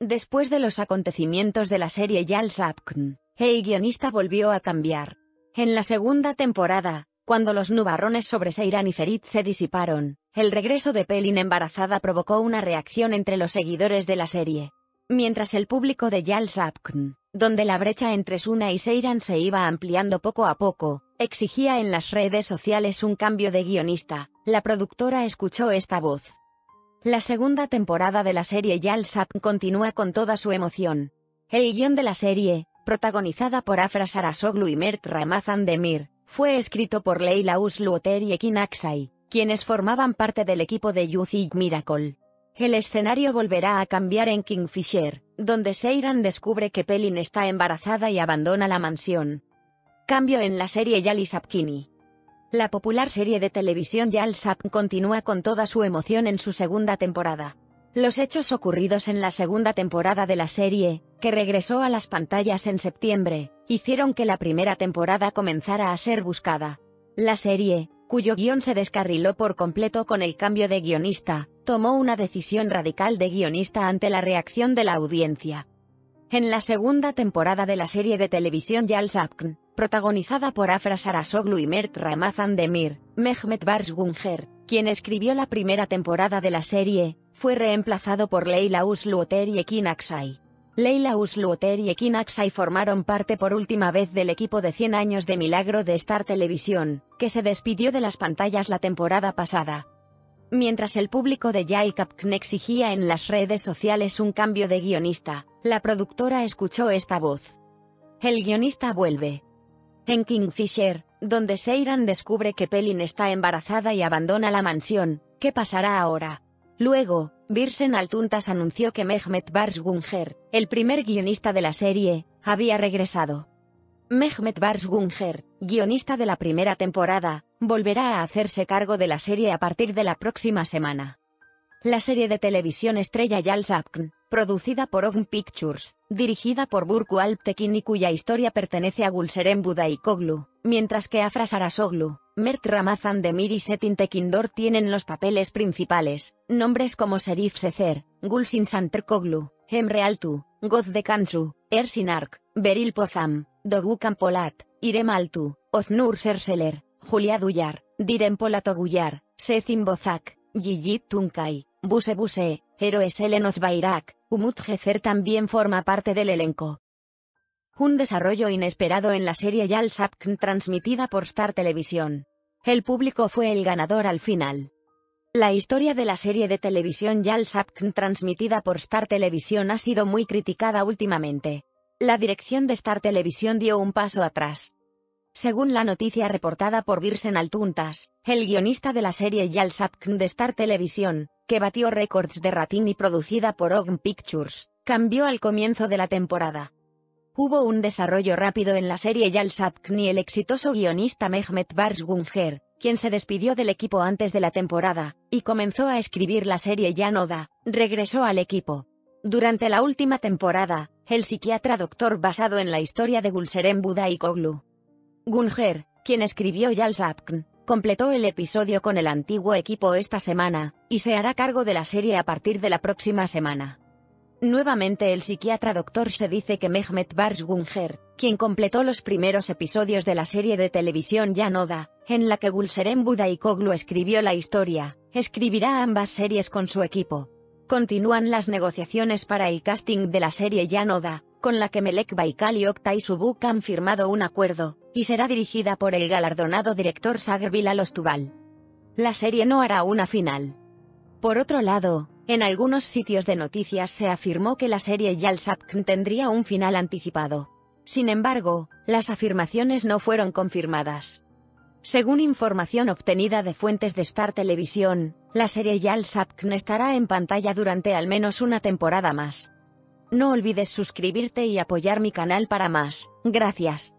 Después de los acontecimientos de la serie Yal Sapkn, el guionista volvió a cambiar. En la segunda temporada, cuando los nubarrones sobre Seiran y Ferit se disiparon, el regreso de Pelin embarazada provocó una reacción entre los seguidores de la serie. Mientras el público de Yal donde la brecha entre Suna y Seiran se iba ampliando poco a poco, exigía en las redes sociales un cambio de guionista, la productora escuchó esta voz. La segunda temporada de la serie Yal Sapkn continúa con toda su emoción. El guion de la serie, protagonizada por Afra Sarasoglu y Mert Ramazan Demir, fue escrito por Leila Usluoter y Ekin Aksai, quienes formaban parte del equipo de Youth Miracle. El escenario volverá a cambiar en Kingfisher, donde Seiran descubre que Pelin está embarazada y abandona la mansión. Cambio en la serie Yali Sapkini. La popular serie de televisión Yal Sap continúa con toda su emoción en su segunda temporada. Los hechos ocurridos en la segunda temporada de la serie, que regresó a las pantallas en septiembre, hicieron que la primera temporada comenzara a ser buscada. La serie, cuyo guion se descarriló por completo con el cambio de guionista, tomó una decisión radical de guionista ante la reacción de la audiencia. En la segunda temporada de la serie de televisión Yal Sapkn, protagonizada por Afra Sarasoglu y Mert Ramazan Demir, Mehmet Barsgunger, quien escribió la primera temporada de la serie, fue reemplazado por Leila Usluoter y Ekin Aksai. Leila Usluoter y Ekin Aksai formaron parte por última vez del equipo de 100 años de Milagro de Star Televisión, que se despidió de las pantallas la temporada pasada. Mientras el público de Jaikapkn exigía en las redes sociales un cambio de guionista, la productora escuchó esta voz. El guionista vuelve. En Kingfisher, donde Seiran descubre que Pelin está embarazada y abandona la mansión, ¿qué pasará ahora? Luego, Birsen Altuntas anunció que Mehmet Barsgunger, el primer guionista de la serie, había regresado. Mehmet Barsgunger, guionista de la primera temporada, volverá a hacerse cargo de la serie a partir de la próxima semana. La serie de televisión estrella Yal Sapkn, producida por Ogn Pictures, dirigida por Burku Alptekin y cuya historia pertenece a Gulseren Budayikoglu, mientras que Afra Sarasoglu, Mert Ramazan Demir y Setin Tekindor tienen los papeles principales, nombres como Serif Sezer, Gulsin Santerkoglu, Emre Altu, Goz de Kansu, Ersin Ark, Beril Pozam, Dogu Kampolat, Irem Altu, Oznur Serseler, Julia Duyar, Direm Polatoguyar, Sezin Bozak, Yiyit Tunkai, Buse Buse, Héroes Elenos Bairak, Umut Gezer también forma parte del elenco. Un desarrollo inesperado en la serie Yal Sapkn transmitida por Star Televisión. El público fue el ganador al final. La historia de la serie de televisión Yal Sapkn transmitida por Star Televisión ha sido muy criticada últimamente. La dirección de Star Televisión dio un paso atrás. Según la noticia reportada por Birsen Altuntas, el guionista de la serie Yal Sapkn de Star Televisión, que batió récords de rating y producida por Ogn Pictures, cambió al comienzo de la temporada. Hubo un desarrollo rápido en la serie Yal Sapkn y el exitoso guionista Mehmet Barsgunger, quien se despidió del equipo antes de la temporada, y comenzó a escribir la serie Yanoda, regresó al equipo. Durante la última temporada, el psiquiatra doctor basado en la historia de Gulseren Budayikoglu. Gunger, quien escribió Yal Sapkn, completó el episodio con el antiguo equipo esta semana, y se hará cargo de la serie a partir de la próxima semana. Nuevamente el psiquiatra doctor se dice que Mehmet Barsgunger, quien completó los primeros episodios de la serie de televisión Yanoda, en la que Gulseren Budayikoglu escribió la historia, escribirá ambas series con su equipo. Continúan las negociaciones para el casting de la serie Yanoda, con la que Melek Baikal y Oktay Subuk han firmado un acuerdo, y será dirigida por el galardonado director Sagar Bilal La serie no hará una final. Por otro lado, en algunos sitios de noticias se afirmó que la serie Yal Sapkn tendría un final anticipado. Sin embargo, las afirmaciones no fueron confirmadas. Según información obtenida de fuentes de Star Televisión, la serie Yal Sapkn estará en pantalla durante al menos una temporada más. No olvides suscribirte y apoyar mi canal para más. Gracias.